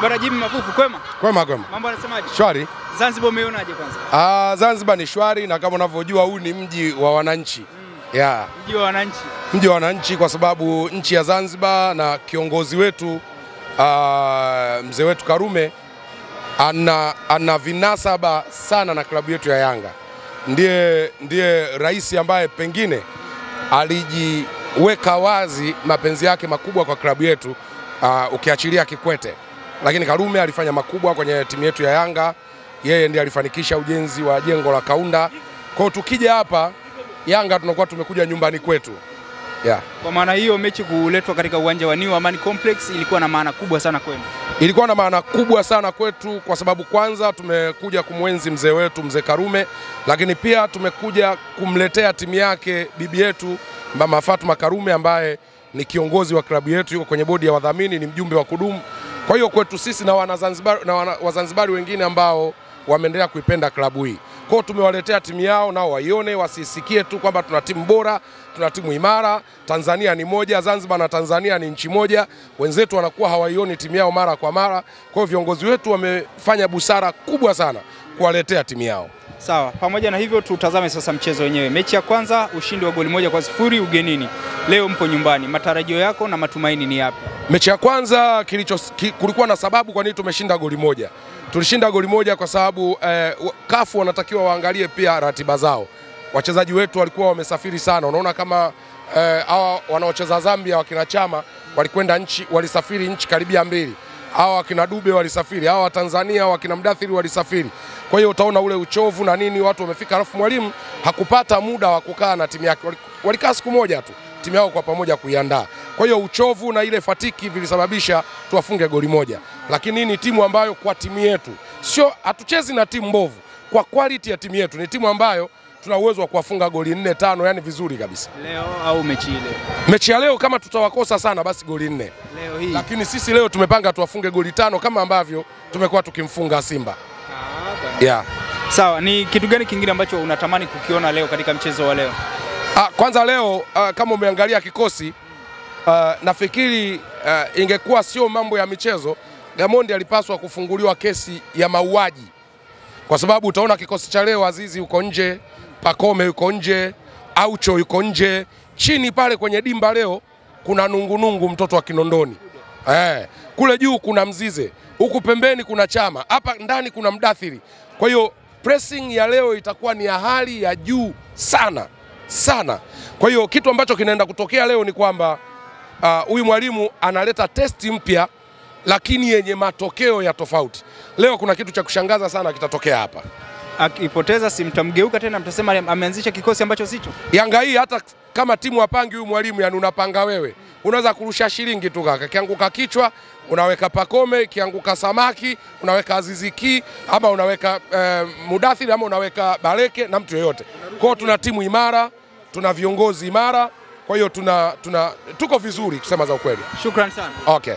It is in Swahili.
Bwana Jimmy Mafufu, kwema? Kwema kwema. Mambo yanasemaje? Shwari. Zanzibar umeionaje kwanza? Ah, Zanzibar ni shwari na kama unavyojua huu ni mji wa wananchi. Yeah, Mji wa wananchi. mji wa wananchi kwa sababu nchi ya Zanzibar na kiongozi wetu aa, mzee wetu Karume ana, ana vinasaba sana na klabu yetu ya Yanga. Ndiye, ndiye rais ambaye pengine alijiweka wazi mapenzi yake makubwa kwa klabu yetu uh, ukiachilia Kikwete, lakini Karume alifanya makubwa kwenye timu yetu ya Yanga. Yeye ndiye alifanikisha ujenzi wa jengo la Kaunda. Kwa hiyo tukija hapa Yanga tunakuwa tumekuja nyumbani kwetu yeah. Kwa maana hiyo mechi kuletwa katika uwanja wa New Amani Complex ilikuwa na maana kubwa sana kwenu. Ilikuwa na maana kubwa sana kwetu kwa sababu kwanza tumekuja kumwenzi mzee wetu mzee Karume, lakini pia tumekuja kumletea timu yake bibi yetu mama Fatuma Karume ambaye ni kiongozi wa klabu yetu, yuko kwenye bodi ya wadhamini, ni mjumbe wa kudumu. Kwa hiyo kwetu sisi na Wanazanzibari na wana, Wazanzibari wengine ambao wameendelea kuipenda klabu hii kwao, tumewaletea timu yao nao waione, wasisikie tu kwamba tuna timu bora, tuna timu imara. Tanzania ni moja, Zanzibar na Tanzania ni nchi moja. Wenzetu wanakuwa hawaioni timu yao mara kwa mara. Kwa hiyo viongozi wetu wamefanya busara kubwa sana kuwaletea timu yao. Sawa, pamoja na hivyo tutazame sasa mchezo wenyewe. Mechi ya kwanza ushindi wa goli moja kwa sifuri ugenini. Leo mpo nyumbani, matarajio yako na matumaini ni yapi? Mechi ya kwanza kilicho, ki, kulikuwa na sababu kwa nini tumeshinda goli moja. Tulishinda goli moja kwa sababu eh, kafu wanatakiwa waangalie pia ratiba zao. Wachezaji wetu walikuwa wamesafiri sana, unaona kama hawa eh, wanaocheza Zambia wakina Chama walikwenda nchi, walisafiri nchi karibia mbili hawa wakina Dube walisafiri, hawa Tanzania wakina Mdathiri walisafiri. Kwa hiyo utaona ule uchovu na nini, watu wamefika, alafu mwalimu hakupata muda wa kukaa na timu yake, walikaa siku moja tu timu yao kwa pamoja kuiandaa. Kwa hiyo uchovu na ile fatiki vilisababisha tuwafunge goli moja, lakini hii ni timu ambayo kwa timu yetu sio, hatuchezi na timu mbovu. Kwa quality ya timu yetu ni timu ambayo tuna uwezo wa kuwafunga goli nne tano, yani vizuri kabisa. Leo au mechi ile? Mechi ya leo kama tutawakosa sana, basi goli nne Leo hii. lakini sisi leo tumepanga tuwafunge goli tano kama ambavyo tumekuwa tukimfunga Simba. Ah. Yeah. Sawa, ni kitu gani kingine ambacho unatamani kukiona leo katika mchezo wa leo? Ah, kwanza leo ah, kama umeangalia kikosi ah, nafikiri ah, ingekuwa sio mambo ya michezo, Gamondi alipaswa kufunguliwa kesi ya mauaji, kwa sababu utaona kikosi cha leo, Azizi yuko nje, Pakome yuko nje, Aucho yuko nje, chini pale kwenye dimba leo kuna nungunungu mtoto wa Kinondoni eh, kule juu kuna Mzize, huku pembeni kuna Chama, hapa ndani kuna Mdathiri. Kwa hiyo pressing ya leo itakuwa ni ya hali ya juu sana sana. Kwa hiyo kitu ambacho kinaenda kutokea leo ni kwamba huyu uh, mwalimu analeta testi mpya lakini yenye matokeo ya tofauti. Leo kuna kitu cha kushangaza sana kitatokea hapa. Akipoteza si mtamgeuka tena, mtasema ameanzisha kikosi ambacho sicho? Yanga hii hata kama timu wapangi huyu mwalimu, yani unapanga wewe, unaweza kurusha shilingi tu kaka, kianguka kichwa unaweka Pakome, kianguka Samaki unaweka Aziziki ama unaweka eh, Mudathiri ama unaweka bareke na mtu yeyote. Kwa hiyo tuna timu imara, tuna viongozi imara, kwa hiyo tuna, tuna tuko vizuri kusema za ukweli. Shukrani sana. Okay.